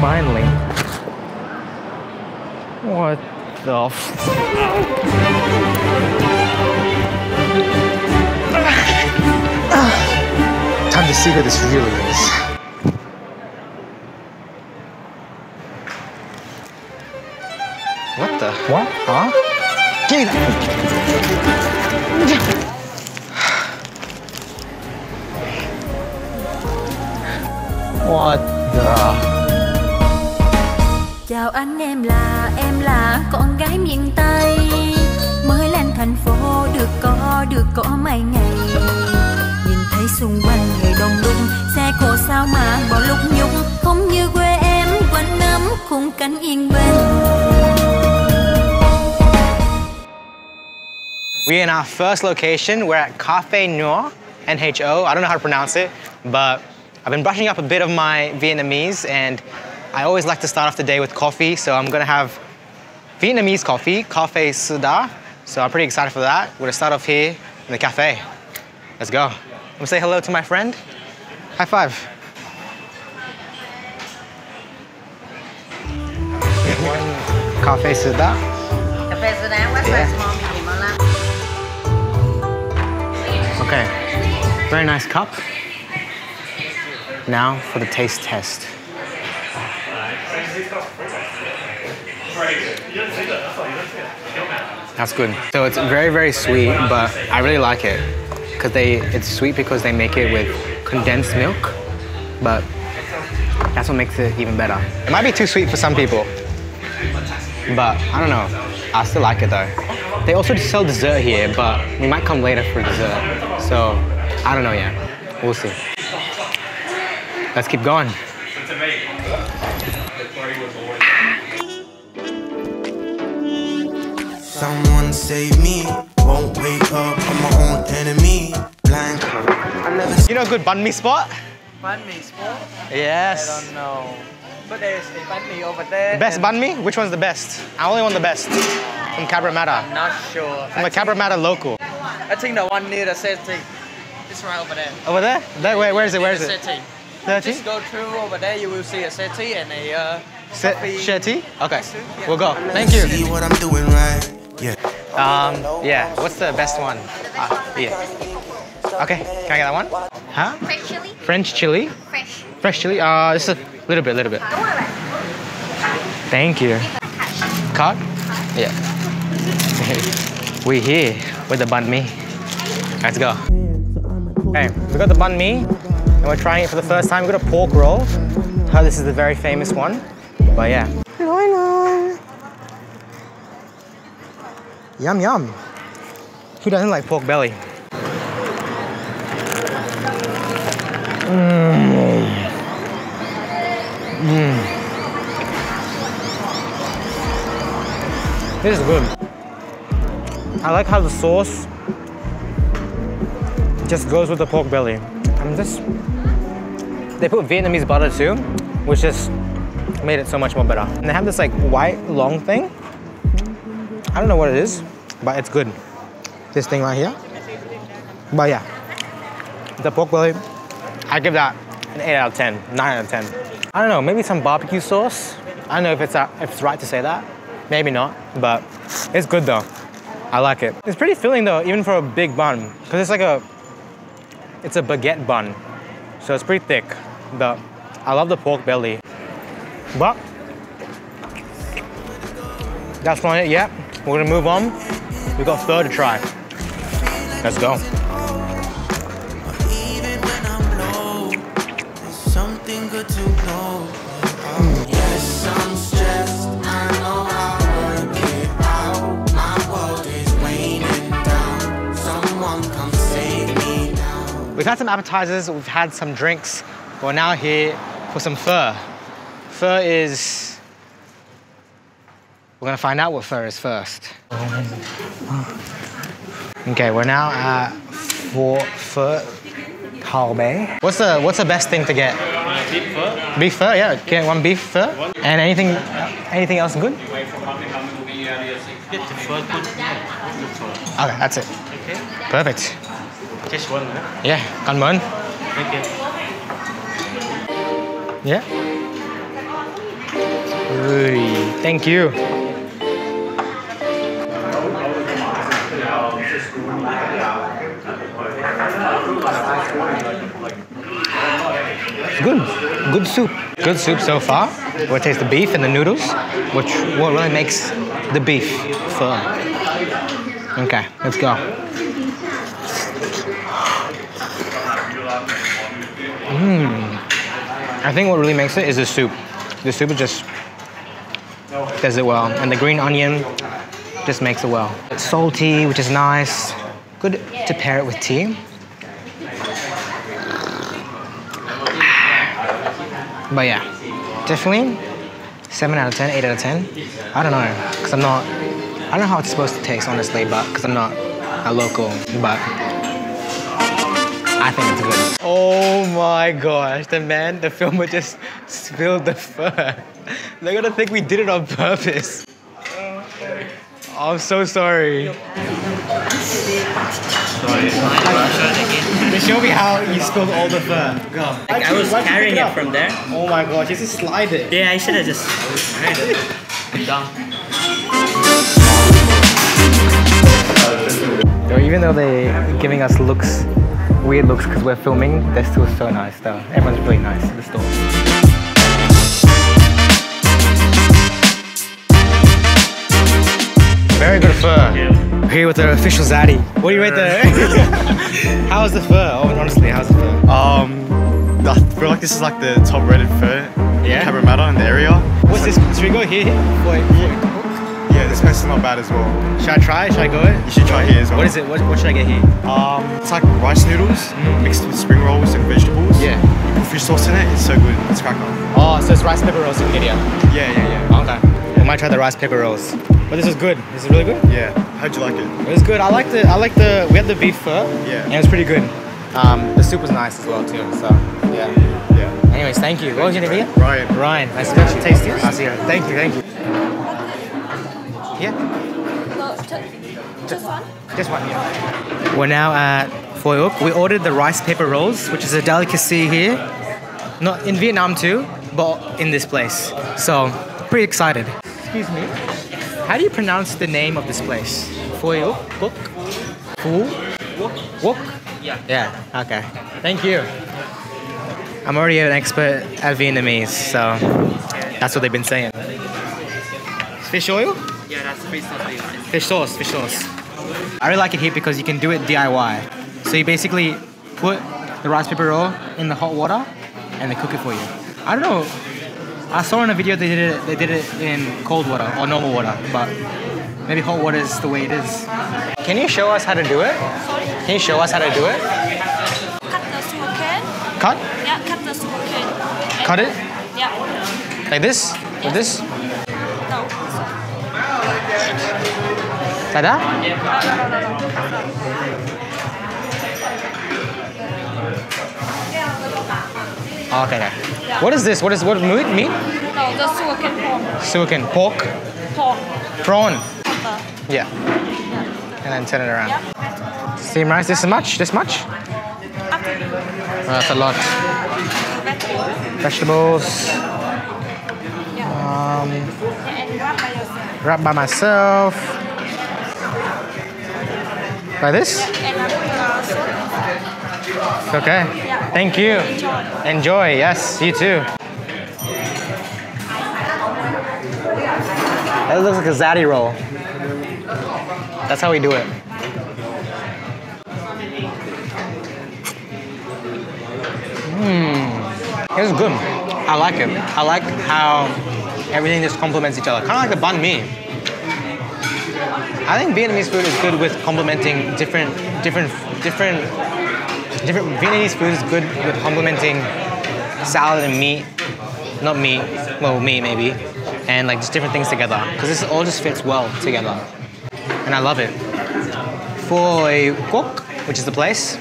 Finally. What the Time to see what this really is. What the? What? Huh? Give me that. What the? Chào anh em là em là con gái miền Tây Mới lên thành phố được có được có mấy ngày Nhìn thấy xung quanh người đông đúc Xe cộ sao mà bỏ lúc nhúc Không như quê em quanh năm khung cảnh yên bình We're in our first location. We're at Cafe Nho N-H-O. I don't know how to pronounce it, but I've been brushing up a bit of my Vietnamese and I always like to start off the day with coffee, so I'm gonna have Vietnamese coffee, Cafe Suda. So I'm pretty excited for that. We're gonna start off here in the cafe. Let's go. I'm gonna say hello to my friend. High five. Cafe Suda. Cà phê soda, what size small. Okay, very nice cup. Now for the taste test. That's good. So it's very, very sweet, but I really like it because they it's sweet because they make it with condensed milk, but that's what makes it even better. It might be too sweet for some people, but I don't know. I still like it though. They also sell dessert here, but we might come later for dessert. So I don't know yet. We'll see. Let's keep going. Someone save me. Won't wake up, I'm my own enemy. Blind. You know a good banh mi spot? Banh mi Yes. I don't know. But there's a banh mi over there. Best and banh mi? Which one's the best? I only want the best. From Cabramatta. I'm not sure. I'm a Cabramatta local. I think the one near the city. It's right over there. Over there? That way, where is it? Where is the it? city. 30? Just go through over there, you will see a city and a uh, Se- coffee. Shetty? Okay. Yeah. We'll go. Thank you. See what I'm doing right. Yeah. Um, yeah. What's the best one? Uh, yeah. Okay. Can I get that one? Huh? Fresh chili? French chili? Fresh. Fresh chili? Uh, just a little bit, little bit. Thank you. Card? Yeah. we here with the banh mi. Let's go. Okay, we got the banh mi, and we're trying it for the first time. We got a pork roll. Heard this is the very famous one, but yeah. Yum yum. Who doesn't like pork belly? Mm. Mm. This is good. I like how the sauce just goes with the pork belly. I'm just. They put Vietnamese butter too, which just made it so much more better. And they have this like white long thing. I don't know what it is, but it's good. This thing right here. But yeah, the pork belly, I give that an 8 out of 10, 9 out of 10. I don't know, maybe some barbecue sauce. I don't know if it's, uh, if it's right to say that. Maybe not, but it's good though. I like it. It's pretty filling though, even for a big bun, because it's like a, it's a baguette bun. So it's pretty thick, but I love the pork belly. But that's not it yet. We're gonna move on. We've got pho to try. Let's go. Even when I'm low, there's something good to know. Yes, I'm stressed. I know I work it out. My world is waning down. Someone come save me now. We've had some appetizers, we've had some drinks. We're now here for some pho. Pho is. We're gonna find out what pho is first. Okay, we're now at for pho Hao Bei. What's the what's the best thing to get? Beef pho. Beef pho, yeah. Get one beef pho. And anything anything else good? Get the first one. Okay, that's it. Okay. Perfect. Just one, huh? Yeah, cảm ơn. Thank you. Yeah. Ui, Thank you. Good, good soup. Good soup so far. We'll taste the beef and the noodles, which what really makes the beef firm. Okay, let's go. Mmm. I think what really makes it is the soup. The soup just does it well, and the green onion just makes it well. It's salty, which is nice. Good to pair it with tea. But yeah, definitely 7 out of 10, 8 out of 10. I don't know, because I'm not, I don't know how it's supposed to taste, honestly, but because I'm not a local, but I think it's good. Oh my gosh, the man, the filmer just spilled the pho. They're gonna think we did it on purpose. I'm so sorry. Sorry, They show me how you spilled all the pho. Go. I was carrying it from there. Oh my gosh, you just slide it. Yeah, I should have just carried it. Dumb. So even though they're giving us looks, weird looks because we're filming, they're still so nice though. Everyone's really nice at the store. Very good pho. Here with the official Zaddy. What do you rate the? how's the pho? Oh, honestly, how's the pho? Um, I feel like this is like the top rated pho Yeah? in Cabramatta in the area. What's this? Should we go here? Wait, Yeah, this place is not bad as well. should I try? Should I go it? You should try here as well. What is it? What, what should I get here? Um, it's like rice noodles mixed with spring rolls and vegetables. Yeah. You put fish sauce in it. It's so good. It's cracker. Oh, so it's rice paper rolls in India. Yeah, yeah, yeah. Okay. We might try the rice paper rolls. But this is good. This is really good. Yeah. How'd you like it? It was good. I like the I like the we had the beef pho. Yeah. And it was pretty good. Um, the soup was nice as well too. So yeah. Yeah. Anyways, thank you. What was your name again? Ryan. Ryan. Nice to meet you. Tasty. I'll see you. Thank you. Thank you. Yeah. Just one? Just one. Yeah. We're now at Phoi Uk. We ordered the rice paper rolls, which is a delicacy here. Not in Vietnam too, but in this place. So pretty excited. Excuse me. How do you pronounce the name of this place? Uk? Uk? Phu? Wok? Yeah. Yeah, okay. Thank you. I'm already an expert at Vietnamese, so that's what they've been saying. Fish oil? Yeah, that's fish sauce. Fish sauce, fish sauce. I really like it here because you can do it DIY. So you basically put the rice paper roll in the hot water and they cook it for you. I don't know. I saw in a video they did it they did it in cold water or normal water, but maybe hot water is the way it is. Can you show us how to do it? Can you show us how to do it? Cut the sugar cane. Cut? Yeah, cut the sugar cane. And- Cut it? Yeah. Like this? With this? No. Like that? Oh, okay, okay. What is this? What is what meat? Meat? No, the cane pork. Sugarcane. Pork? Pork. Prawn? Pepper. Yeah. And then turn it around. Steam rice, this much? This much? Oh, that's a lot. Vegetables. Um, wrap by yourself. wrap by myself. Like this? Okay. Thank you. Enjoy. Yes, you too. That looks like a zaddy roll. That's how we do it. Mmm. It was good. I like it. I like how everything just complements each other. Kind of like the banh mi. I think Vietnamese food is good with complementing different, different, different different Vietnamese food is good with complementing salad and meat, not meat, well meat maybe, and like just different things together because this all just fits well together, and I love it. Phoi Quoc, which is the place.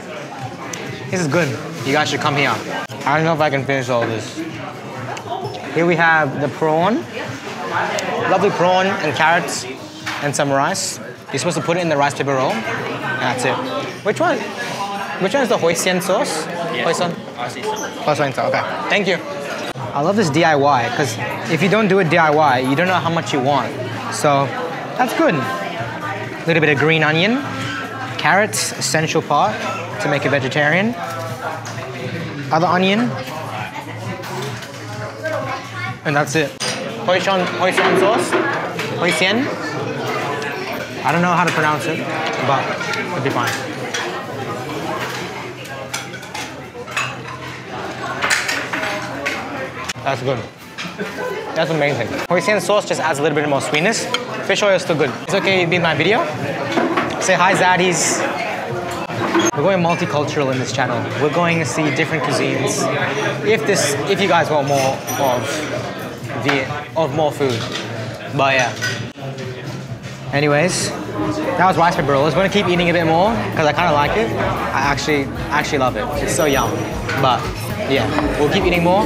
This is good. You guys should come here. I don't know if I can finish all this. Here we have the prawn, lovely prawn and carrots and some rice. You're supposed to put it in the rice paper roll, and that's it. Which one? Which one is the hoisin sauce? Hoisin? Sauce. Hoisin sauce. Okay. Thank you. I love this DIY because if you don't do it DIY, you don't know how much you want. So that's good. A little bit of green onion, carrots, essential part to make a vegetarian. Other onion, and that's it. Hoisin, hoisin sauce, hoisin. I don't know how to pronounce it, but it'll be fine. That's good. That's the main thing. Hoisin sauce just adds a little bit more sweetness. Fish oil is still good. It's okay you in my video. Say hi, Zaddies. We're going multicultural in this channel. We're going to see different cuisines. If this, if you guys want more of the, of more food. But yeah. Anyways, that was rice paper roll. I was gonna keep eating a bit more because I kind of like it. I actually, actually love it. It's so yum. But yeah, we'll keep eating more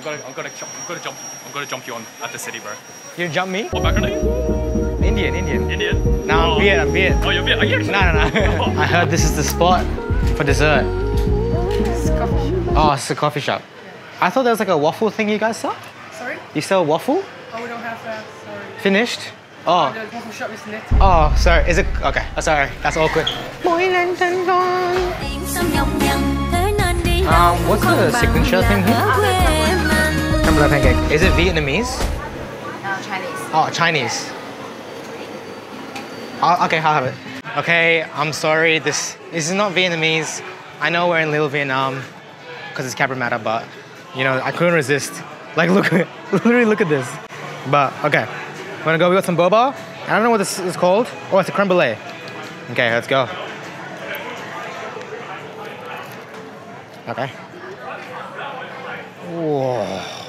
I'm gonna, I'm gonna, jump, I'm gonna jump, I'm gonna jump you on at the city, bro. You jump me? What background are you? Indian, Indian. Indian? No, I'm Oh. Viet, I'm Viet. Oh, you're Viet. Are you actually? No, no, no. I heard this is the spot for dessert. Oh, it's a coffee shop. I thought there was like a waffle thing you guys sell. Sorry? You sell waffle? Oh, we don't have that. Sorry. Finished? Oh, oh The waffle shop is lit. oh, sorry. Is it okay? Oh, sorry. That's awkward. Um, what's the signature thing here? brulee pancake. Is it Vietnamese? No, Chinese. Oh, Chinese. Oh, okay, I'll have it. Okay, I'm sorry. This this is not Vietnamese. I know we're in Little Vietnam because it's Cabramatta, but you know I couldn't resist. Like, look, literally look at this. But okay, we're gonna go. We got some boba. I don't know what this is called. Oh, it's a creme brulee. Okay, let's go. Okay. Whoa.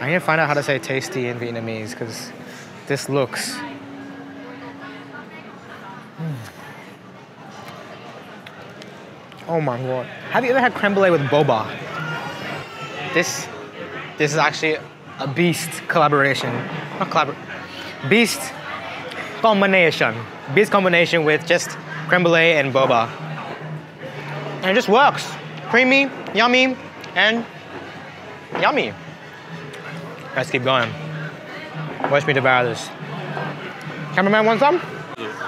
I need to find out how to say tasty in Vietnamese because this looks. Mm. Oh my god. Have you ever had creme brulee with boba? This, this is actually a beast collaboration. Not collabor. Beast combination. Beast combination with just creme brulee and boba. And it just works. Creamy, yummy, and yummy. Let's keep going. Watch me devour this. Cameraman want some?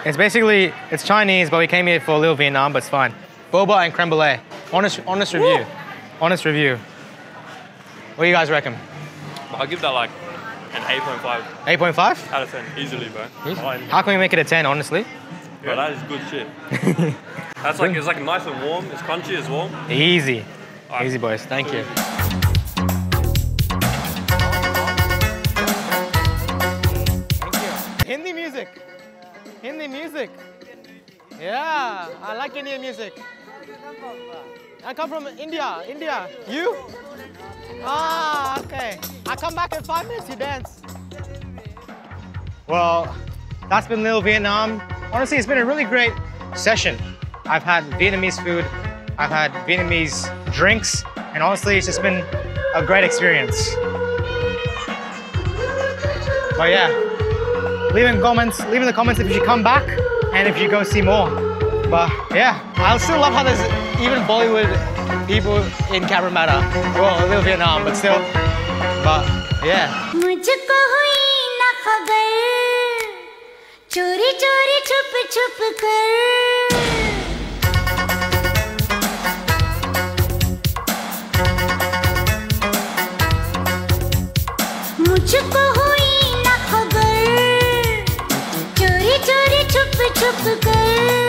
It's basically, it's Chinese, but we came here for a Little Vietnam, but it's fine. Boba and creme brulee. Honest, honest review. Honest review. What do you guys reckon? I'll give that like an 8.5 8.5? out of 10 easily, bro. How can we make it a 10, honestly? Bro, that is good shit. That's like it's like nice and warm. It's crunchy as well. Easy. Easy, boys. Thank you. Hindi music. Hindi music. Yeah, I like Indian music. I come from India. India. You? Ah, okay. I come back in five minutes. You dance. Well, that's been Little Vietnam. Honestly, it's been a really great session. I've had Vietnamese food, I've had Vietnamese drinks, and honestly, it's just been a great experience. But yeah, leave in comments, leave in the comments if you should come back and if you go see more. But yeah, I still love how there's even Bollywood people in Cabramatta. Well, Little Vietnam, but still. But yeah. मुझको हुई न खबर चोरी चोरी छुप छुप कर मुझको हुई न खबर चोरी चोरी छुप छुप कर